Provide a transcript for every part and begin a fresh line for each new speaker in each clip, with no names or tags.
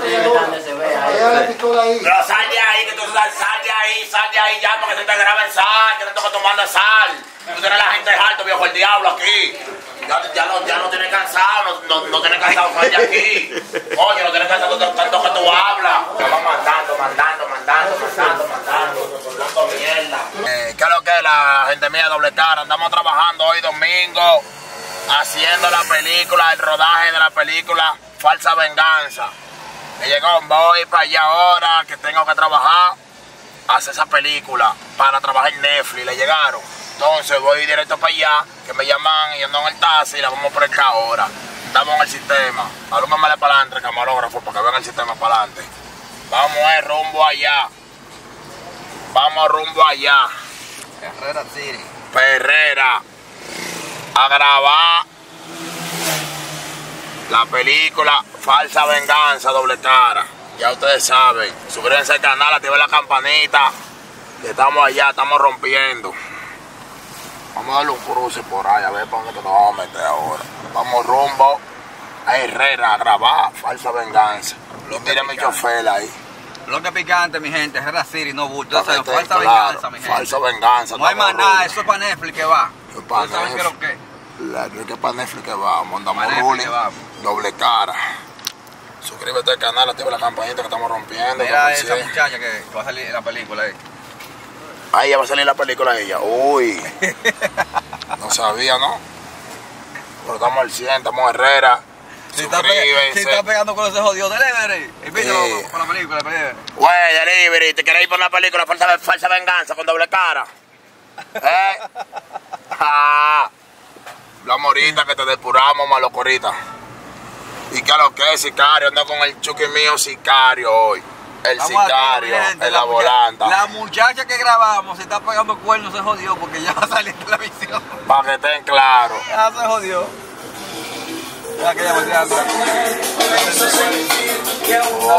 tiene grande, se ve ahí.
Ahí.
Pero sal de ahí, que tú sal, sal de ahí, sal de ahí ya, porque se te graba en sal, que te toca tomando sal. Tú tienes la gente alto, viejo el diablo aquí. Ya, ya, no, ya no tienes cansado, no, no, no tienes cansado sal de aquí. Oye, no tienes cansado tanto, tanto que tú hablas. Te van mandando, mandando, mandando, mandando, mandando, mandando mierda. Eh, ¿Qué es lo que es la gente mía doble cara? Andamos trabajando hoy domingo, haciendo la película, el rodaje de la película Falsa Venganza. Me llegó, voy para allá ahora que tengo que trabajar, hacer esa película para trabajar en Netflix, le llegaron. Entonces voy directo para allá, que me llaman y ando en el taxi y la vamos por acá ahora. Estamos en el sistema. Alúmame para adelante el camarógrafo para que vean el sistema para adelante. Vamos a ir rumbo allá. Vamos rumbo allá.
Herrera City.
Perrera a grabar la película Falsa Venganza, doble cara. Ya ustedes saben, suscríbanse al canal, activen la campanita. que Estamos allá, estamos rompiendo. Vamos a darle un cruce por ahí, a ver para dónde nos vamos a meter ahora. Vamos rumbo a Herrera a grabar Falsa Venganza. Lo mira mi chofer ahí.
Lo que picante, mi gente, Herrera City, no bulto.
Que
Eso es falsa venganza, mi gente.
Falsa venganza.
No hay más nada, eso es para Netflix que va. Saben qué es lo que.
La no es que para Netflix que vamos, andamos ruling,
que
doble cara. Suscríbete al canal, activa la campanita que estamos rompiendo.
Mira esa muchacha que va a salir en la película ahí.
Ahí ya va a salir la película ella. Uy. no sabía, ¿no? Pero estamos al 100, estamos Herrera.
Si está, si pegando con ese jodido delivery. Invítalo
Sí.
con la película, la película.
Güey, delivery, ¿te queréis ir por una película falsa, falsa venganza con doble cara? ¿Eh? Ah. La morita que te depuramos, malocorita. ¿Y qué es lo que es, sicario? Ando con el chuki mío sicario hoy. El
Vamos
sicario,
gente,
el
la
volanta.
La muchacha que grabamos se está pegando cuernos, se jodió porque ya va a salir en televisión.
Para que estén claros.
Ya se jodió. Ya que ya tirando.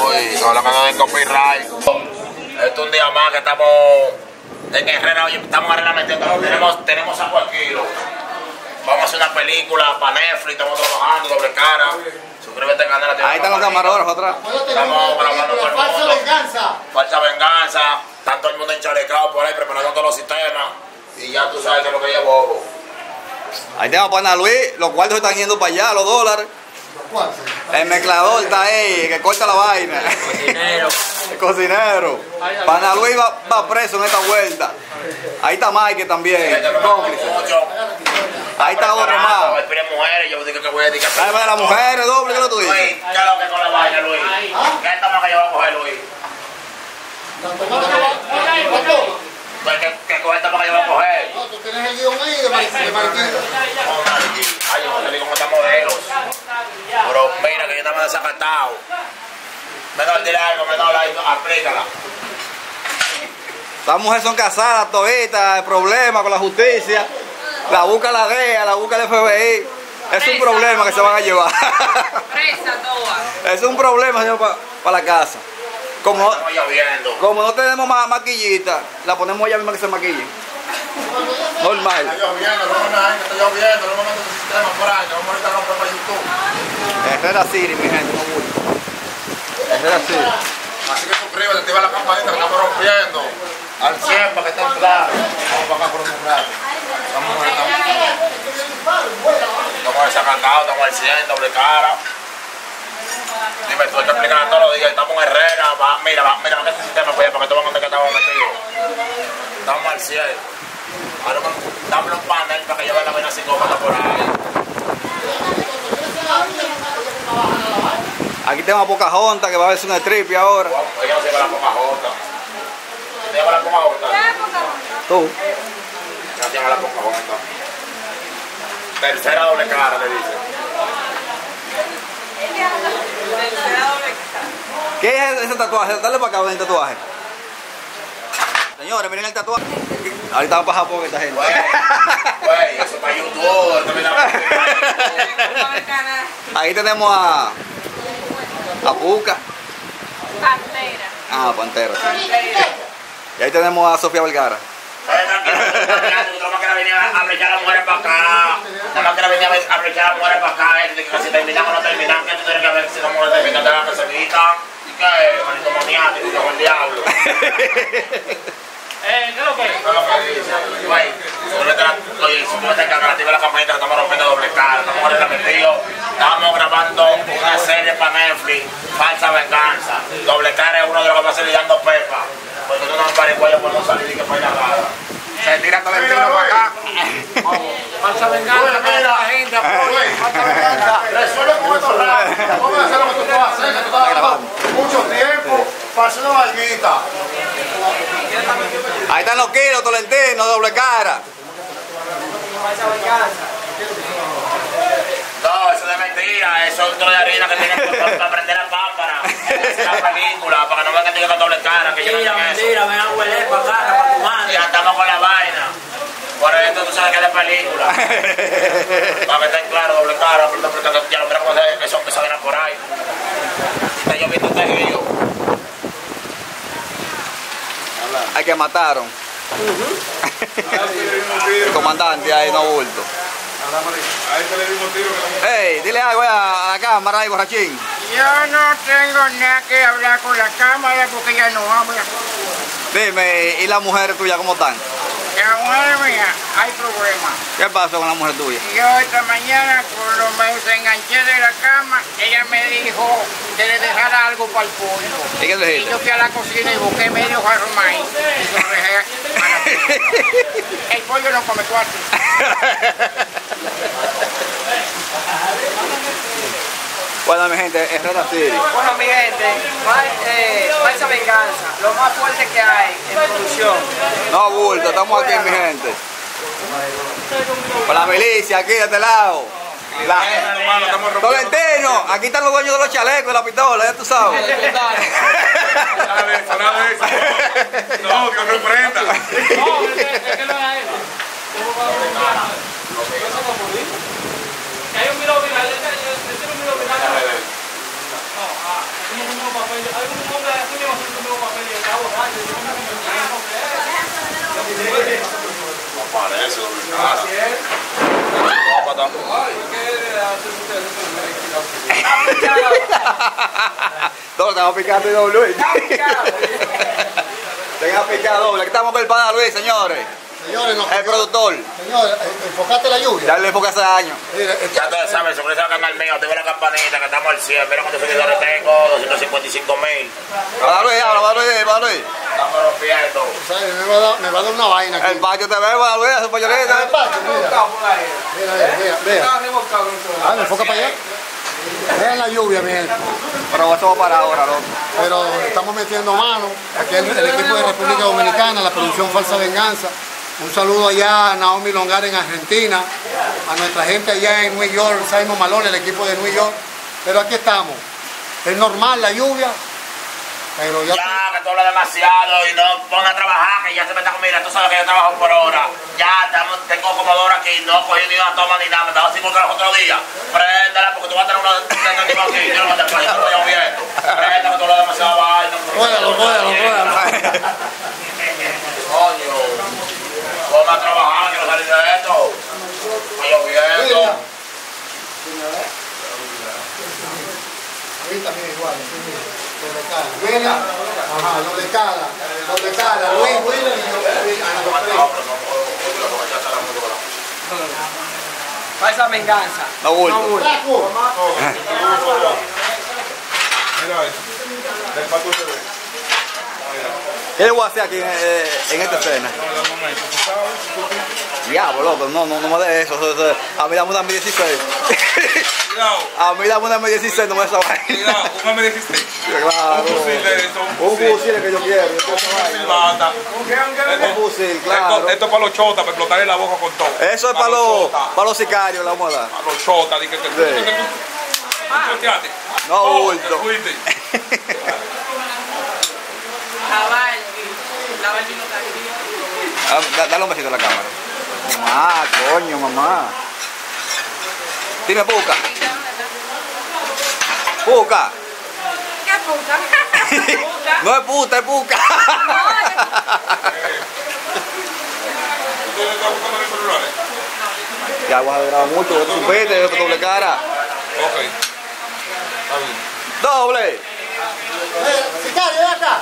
Uy, solo que no den copyright. Esto es un día más que estamos en Herrera, oye, estamos en Herrera metiendo, tenemos, tenemos a kilo. Vamos a hacer una película para Netflix, estamos trabajando, doble cara. Suscríbete al canal.
Ahí están los camarógrafos atrás.
Estamos grabando
película
todo el
Falsa
mundo.
venganza.
Falsa venganza, está todo el mundo enchalecado por ahí preparando todos los sistemas. Y ya tú sabes que es lo que bobo.
Ahí tenemos para Ana Luis, los cuartos están yendo para allá, los dólares. El mezclador está ahí, que corta la vaina.
Dinero.
El cocinero. Pana Luis va, va preso en esta vuelta. Ahí está Mike también, cómplice. Ahí está otro más.
Mujeres, yo digo que voy a dedicar.
Dame de las mujeres, doble, ¿qué lo tú
Luis,
dices?
¿qué es lo que con la vaina, Luis? ¿Qué es más que yo voy a coger, Luis? Pues que, que con esta más que yo voy a coger.
No, tú tienes el guion ahí de Mar- de Marquito.
Ay, yo salí como estamos modelos. Pero mira que yo estaba desacatado. Menor, dile algo, menor, aplícala.
Las mujeres son casadas toditas, hay problemas con la justicia. La busca la DEA, la busca el FBI. Es un problema que se van a llevar.
Presa toda.
es un problema, señor, para la casa. Como, como no tenemos ma- maquillita, la ponemos ella misma que se maquille. Normal.
Está lloviendo, está lloviendo, no me meto el sistema por que vamos ahorita a romper para YouTube.
Herrera City, mi gente, no bulto. Herrera City.
Así que suscríbete, activa la campanita que estamos rompiendo. Al 100 para que estén claros. Vamos para acá por un rato. Estamos ahorita. Estamos desacatados, estamos al 100, doble cara. Dime, tú hay que explicar todos los días. Estamos en Herrera. Va, mira, va, mira, que este sistema para allá, para que tú veas dónde que estamos metidos. Estamos al 100. Ahora dame un panel para que lleve la vaina psicópata por ahí.
Aquí tenemos a Pocahontas que va a verse una tripia ahora.
Ella no se lleva la Pocahontas. ¿Te lleva la Pocahontas?
Tú.
Ya se lleva la Pocahontas. Tercera doble cara, le dice.
¿Qué es ese tatuaje? Dale para acá, ven el tatuaje. Señores, miren el tatuaje. Ahorita vamos para Japón esta gente.
Güey, eso para YouTube.
Ahí tenemos a. A Puca.
Pantera.
Ah, Pantera. sí. Y ahí tenemos a Sofía Vergara.
Tú a a las mujeres para acá. Nada más que venía a a mujeres para acá, eh, de que si terminamos o no terminamos, que tú tienes que ver si las mujeres terminan, te se quitan. ¿Y qué? Manito maniático, como el diablo.
Eh, ¿qué es lo que es?
Lo que dice. Güey, la- oye, acá, activa la campanita que estamos rompiendo doble cara. Estamos ahorita metidos. Estamos grabando una serie para Netflix, Falsa Venganza. Doble cara es uno de los que va a salir dando pepa. Porque tú no pariguayos por no salir y que fue nada.
Se tira Tolentino para acá.
Falsa venganza, la gente, apoya. Falsa venganza.
Resuelve con esto rápido. Vamos a hacer lo que tú vas a hacer, que tú estás grabando mucho tiempo para hacer una vaguita.
Ahí están los kilos, Tolentino, doble cara.
No, eso es mentira. Eso es un trozo de harina que tienen para, prender la pámpara. Es una película, para que no vengan a con doble cara, que yo no
Mentira,
tengo eso.
mentira, ven a hueler para acá, para tu madre.
Ya estamos con la vaina. Sabes que es de película. Para que estén claros, doble cara, pero pero ya lo verán cómo se- eso, eso viene por ahí. Está lloviendo este río.
Hay que mataron. El comandante ahí no bulto. Ey, dile algo a la cámara ahí, borrachín.
Yo no tengo nada que hablar con la cámara porque ella no habla.
Dime, ¿y las mujeres tuyas cómo están?
La mujer mía, hay problemas.
¿Qué pasó con la mujer tuya?
Yo esta mañana cuando me desenganché de la cama, ella me dijo que le dejara algo para el pollo.
¿Y qué le
Y
dijiste?
yo fui a la cocina y busqué medio jarro de maíz y lo dejé a la pollo. El pollo no come cuatro.
bueno, mi gente, es City.
Bueno, mi gente, eh, venganza, lo más fuerte que hay en producción.
No bulto, estamos aquí, mi gente. Con la milicia aquí de este lado. La- Tolentino, aquí están los dueños de los chalecos y la pistola, ya tú sabes.
No, reprenda.
No, es que es que no él. Que Hay un video viral, es un video viral. No, ah, mismo papel. Hay un hombre un papel y está borracho. yo no me entiendo qué es.
Parece, doble cara.
Doble, te vamos a picar tu doble. Aquí estamos pana Luis, señores.
Señores, no,
El productor.
señores, eh, enfocate la lluvia.
Dale enfoque hace años.
Mira, eh,
Ya ustedes saben, suscríbete al canal mío, activa la campanita que estamos al 100. Mira cuántos seguidores tengo, 255 mil.
Luis, para Luis.
Estamos rompiendo.
¿sabes? Me va a dar, me va a dar una vaina aquí.
El patio te ve, para Luis, su
El patio, mira. Mira, mira, mira, mira. Ah, me enfoca para allá. Vean la lluvia, mi gente.
Pero eso va para ahora, loco.
Pero estamos metiendo mano. Aquí el, el equipo de República Dominicana, la producción Falsa Venganza. Un saludo allá a Naomi Longar en Argentina, a nuestra gente allá en New York, Simon Malone, el equipo de New York. Pero aquí estamos. Es normal la lluvia, pero ya...
Ya, que tú hablas demasiado y no ponga a trabajar, que ya se me está mira, tú sabes que yo trabajo por hora. Ya, tengo como dos horas aquí, no cogí ni una toma ni nada, me estaba así porque los otros días. Préndela, porque tú vas a tener una aquí, yo no tú hablas demasiado vaina.
Ruédalo, ruédalo, ruédalo.
Coño, ponme a trabajar, quiero salir de esto. Está lloviendo.
Mira. Ahí también igual, sí, mira. Mira. Ajá, doble cara. Doble cara. Luis, y yo. Ah, los tres.
Falsa venganza.
No
pato se ve.
¿Qué le voy a hacer aquí en, eh, esta escena? Diablo, loco, no, no, no me de eso. eso, eso. A mí dame una M16.
Cuidado,
A mí dame una M16, no me esa vaina.
cuidado, un M16.
Claro.
Un fusil de eso, un
Un
fusil.
fusil que yo quiero.
Un fusil mata.
Un fusil,
Esto,
claro.
esto es para los chotas, para explotarle la boca con todo.
Eso es para los, para los sicarios, la vamos a dar.
Para los chotas, dije que
Sí.
que tú- choteaste.
No,
Oh,
bulto.
fuiste.
La Barbie no está
Dale un besito a la cámara. Mamá, coño, mamá. Dime, Puca. Puca.
¿Qué? Puta.
No es puta, es Puca.
¿Ustedes están buscando los celulares?
Ya vas a grabar mucho, vos te supiste, doble cara.
Ok. Está bien.
Doble.
Eh, Sicario, ven acá.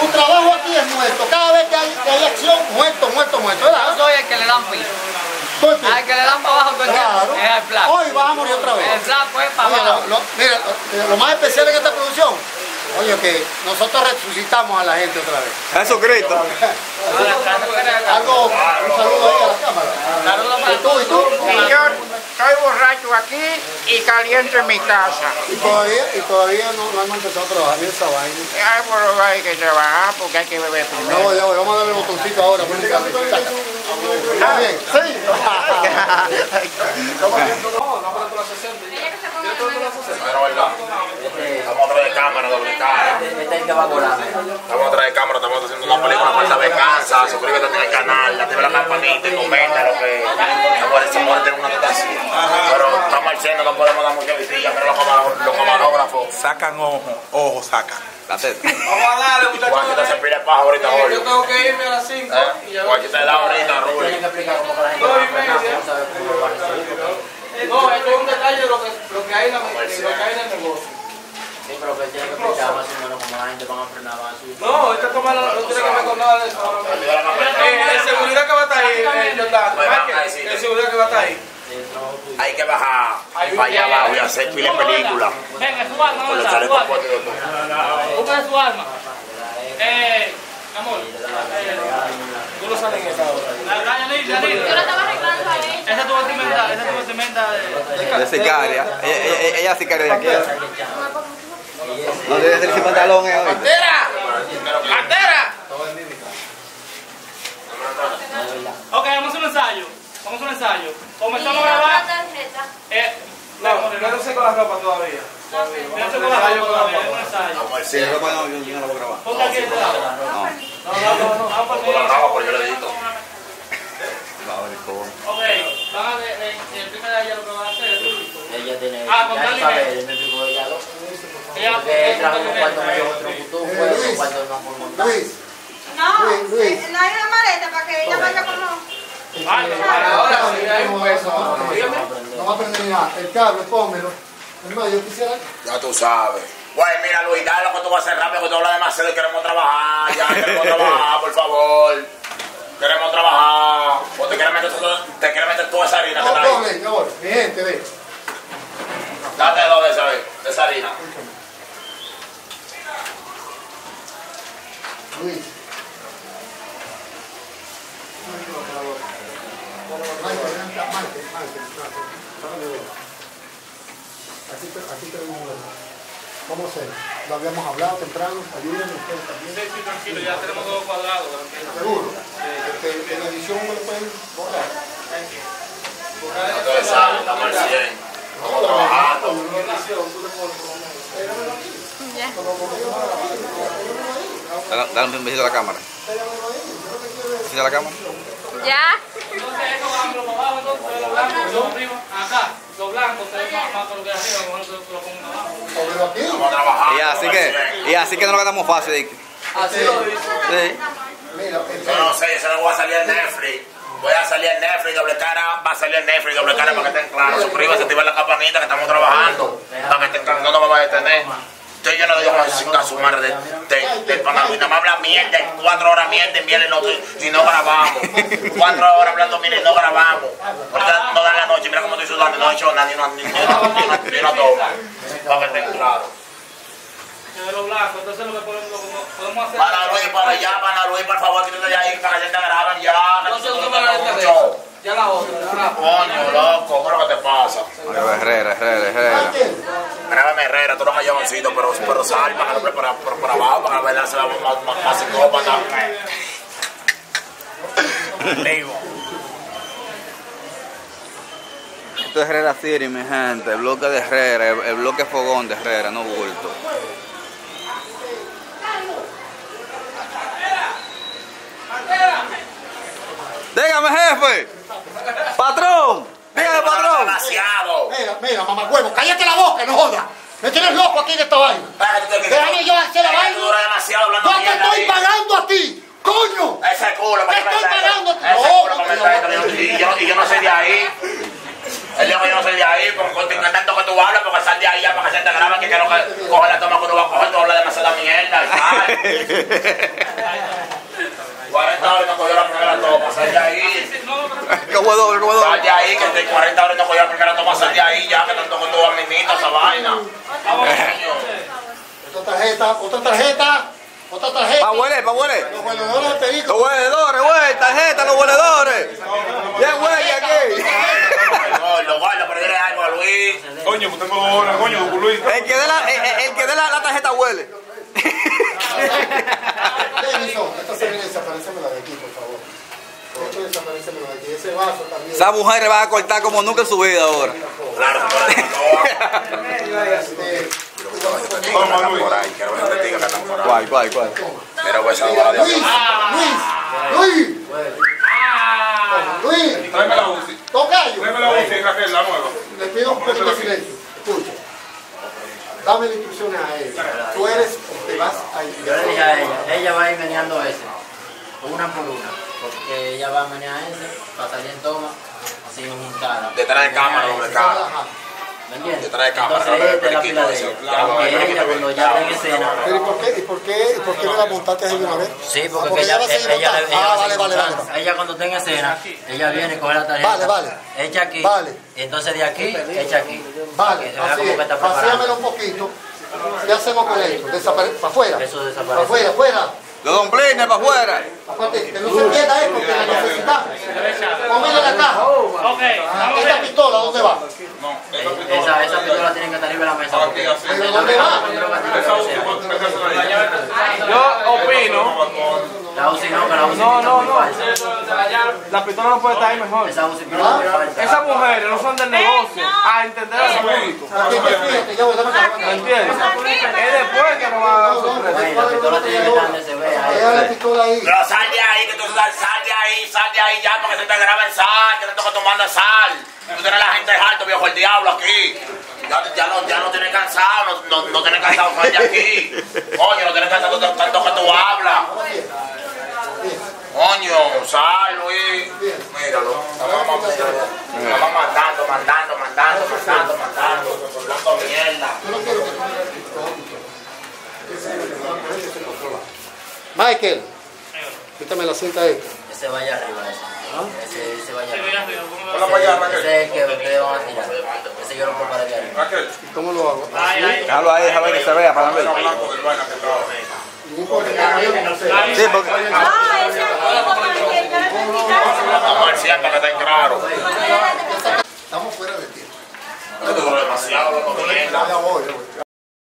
Tu trabajo aquí es muerto. Cada vez que hay, que hay acción, muerto, muerto, muerto.
Yo
¿Verdad?
soy el que le dan piso. Al que le dan para abajo
Claro.
Es el flaco.
Hoy vas a morir otra vez.
El flaco es para
Oye,
abajo.
lo, lo- mira, lo, lo más especial en esta producción, oye, que nosotros resucitamos a la gente otra vez.
Jesucristo.
Algo, un saludo ahí a la cámara.
Saludos para
¿Y tú, y tú?
Y estoy borracho aquí y caliente en mi casa.
Y todavía, y todavía no, no hemos empezado a trabajar en esa vaina.
Ay, pero hay que trabajar porque hay que beber primero.
No, ya voy, vamos a darle el botoncito ahora. pues, ¿Está bien? Sí.
Pero verdad. Estamos atrás de cámara, doble cara. Estamos atrás de cámara, estamos haciendo una película falsa venganza. Suscríbete en el canal, activa la campanita y comenta lo que. Amor, esa mujer tiene una tentación. Pero estamos al centro, no podemos dar mucha visita. Pero los camar- los camarógrafos.
Sacan ojo, ojo sacan.
La teta.
Vamos a darle, muchachos.
Juanchita se pide paja ahorita,
Yo
Julio.
tengo que irme a las 5 y
¿Eh?
ya
Juanchita le da ahorita, Rubio.
dos y media. No, esto es un detalle de lo que, lo que hay en la- de lo que hay en el negocio.
Sí, pero que tiene que explicar más o menos cómo la gente van a frenar.
No, esta toma no tiene que ver con nada de eso. Eh, el seguridad que va a estar ahí, eh, Jordán,
ahí
el seguridad que va a estar ahí.
Hay que bajar para allá abajo y hacer pile película.
Venga, su
puestos y todo.
Busca su alma. Eh, amor. eh,
Tú no sales en esa hora.
La la.
Yo lo estaba arreglando a ella.
Esa es tu vestimenta, esa es tu vestimenta de...
De sicaria. Ella, es sicaria de aquí. No debe ser sin pantalón, eh, hoy.
¡Bandera! ¡Bandera!
Ok, vamos a hacer un ensayo. Vamos a hacer un ensayo. Comenzamos a grabar. Eh,
No, quédense con la ropa todavía.
Quédense con la ropa todavía, es un ensayo.
Vamos al
Sí,
centro.
ropa no, yo, yo no lo voy a grabar.
Ponte aquí de este lado.
No.
No, no, no, no. Vamos para
Con la
el
raba, porque yo le edito.
Va a ver cómo.
Ok, van a ver, eh, explícale a ella lo que va a hacer.
Ella tiene.
Ah, con
ya
tal
sabe,
nivel.
él me explicó ella lo.
Ella
Porque él medio otro futuro, fue unos cuantos no por montar.
Luis,
No,
Luis, Luis.
no hay una maleta para que ella vaya con los...
Ah,
Ahora sí hay un peso.
no va a aprender nada. El cable, pónmelo. Hermano, yo quisiera.
Ya tú sabes. Güey, mira Luis, dale lo que tú vas a hacer rápido, que tú hablas demasiado y queremos trabajar. Ya queremos trabajar, por favor. Queremos trabajar. O te quieres meter, todo- te quieres meter toda esa harina que
No,
está ahí.
ya voy. Mi gente, ve.
Date dos de esa, vez, de esa harina.
Luis. Aquí aquí tenemos. ¿Cómo se? Lo habíamos hablado temprano, ayúdenme ustedes también.
Ya tenemos todo cuadrado.
Seguro. En edición lo pueden borrar.
Ustedes saben, estamos al 100. Estamos trabajando.
Dale, dale un besito a la cámara. ¿Besito a la cámara?
Ya.
Lo lo lo lo lo lo lo.
Y así que,
100.
y así que no lo quedamos fácil. Dick.
Así lo dice.
Sí.
Mira,
Yo no sé, yo no voy a salir en Netflix. Voy a salir en Netflix, doble cara, va a salir en Netflix, doble cara para que estén claros. Suscríbase, activa la campanita que estamos trabajando. Para que estén claros, no nos vamos a detener. Estoy lleno de Dios sin a su madre de, de, de Panamá. Y nada más habla mierda, cuatro horas mierda y mierda y no, y no grabamos. Cuatro horas hablando mierda y no grabamos. Ahorita no da la noche, mira cómo estoy sudando, no he hecho nada, ni una, ni, ni una, ni una, toma. Para que estén claros.
Que entonces lo que podemos, que hacer...
Para Luis, para allá, para Luis, por favor, quítate de ahí para que te graben ya. que
Entonces tú me la. Ya la otra.
Coño, loco, ¿qué es lo que te pasa?
Herrera, Herrera, Herrera.
Grábame Herrera, tú eres un jalloncito, pero, pero sal para para, para, abajo, para que la más, más, más psicópata.
Esto es Herrera City, mi gente. El bloque de Herrera, el, el bloque fogón de Herrera, no bulto. Dígame, jefe. Patrón. Dígame, patrón.
Demasiado.
Mira, mira, mamá cállate la boca, no jodas. Me tienes loco aquí de esta vaina. Déjame yo hacer la vaina. Yo te estoy pagando a ti ¡Coño!
Ese culo para
Estoy pagando. No, no, no, no,
Y yo, no soy de ahí. Él dijo que yo no soy de ahí, porque tanto que tú hablas, porque sal de ahí ya para que se te grabe, que quiero que coja la toma que uno va a coger, tú hablas demasiada mierda. y sal. 40 horas no cogió la primera toma, sal de ahí.
Como doble, como
Sal
doble.
de ahí, que de 40 horas no cogió la primera toma, sal de ahí ya, que tanto que tú vas mimito esa vaina.
Otra tarjeta, otra tarjeta, otra tarjeta.
Pa' huele, pa' huele.
Los vendedores de perico.
Los hueledores, güey, tarjeta, los hueledores. Bien, güey, aquí.
No, algo a Luis.
Coño, pues tengo ahora, coño, Luis.
El que dé la, el, el- el que dé la, la tarjeta huele.
Denison, esta de aquí, por favor. Esto desaparecemela de aquí. Ese vaso también.
Esa mujer le va a cortar como nunca en su vida ahora.
Claro,
Este,
¿Cuál, cuál, cuál?
Mira, pues, esa bola de
Luis. Luis, Luis. Luis,
Tráeme la UCI.
tocayo.
Tráeme la UCI, Raquel, la nueva.
Le pido un poquito de silencio. Escucha. Dame las instrucciones a él. Tú eres, te vas a ir.
Yo le dije a ella, ella va a ir meneando ese, una por una, porque ella va a menear ese para salir en toma sin juntar.
Detrás de cámara, doble cara.
¿Me entiendes?
Detrás de cámara,
Entonces
no le
esta es la
periquito,
fila de
ese,
ella.
claro,
Porque
el periquito
ella cuando ya está en escena,
Pero ¿y por qué, y por qué, y por qué me la montaste ahí de una vez?
Sí,
Ah,
porque, ella,
Ah, vale, vale, vale.
Ella cuando tenga escena, ella viene, coge la tarjeta,
Vale, vale.
echa aquí,
Vale.
y entonces de aquí, echa aquí.
Vale,
está.
Vacíamelo un poquito. ¿Qué hacemos con esto? Desapare ¿Para afuera?
Eso desaparece.
Para afuera, afuera.
Los domplines para afuera.
Que no se pierda esto, que la necesitamos. Póngale la caja.
Ok,
Ah, ¿Esta pistola dónde va?
No, esa pistola.
Esa, pistola tiene que estar arriba de la mesa. Porque.
¿Pero dónde va?
Pues.
Yo opino.
La UCI no, la UCI
No, no, no. La pistola no puede estar ahí mejor.
Esa UCI falsa.
Esas mujeres no son del negocio a entender al público.
Aquí, aquí, fíjate, ya voy, dame acá, dame
¿Me
acá.
entiendes? Es después que nos va a dar sorpresa.
La pistola tiene que estar donde se vea.
Deja la
ahí.
pistola ahí.
Pero sal de ahí, que tú sal, de ahí, sal de ahí ya, porque se te graba en sal, que te toca tomando sal. Tú tienes la gente alto, viejo el diablo aquí. Ya, ya, no, ya no tienes cansado, no, no, no tienes cansado sal de aquí. Coño, no tienes cansado tanto, que tú hablas. Coño, sal, Luis. Míralo. Estamos, mandando, mandando, mandando, mandando. Hablando mierda.
Yo no quiero que Michael, quítame la cinta esta.
Ese vaya arriba, ese. Ese, ese vaya arriba. Ese es el que ustedes van a tirar. Ese yo lo preparé de arriba.
Raquel.
¿Cómo lo hago?
Déjalo ahí, déjame que se vea para
sé.
Sí, porque.
Ese con el que
ver está claro.
Estamos fuera de tiempo.
Es demasiado.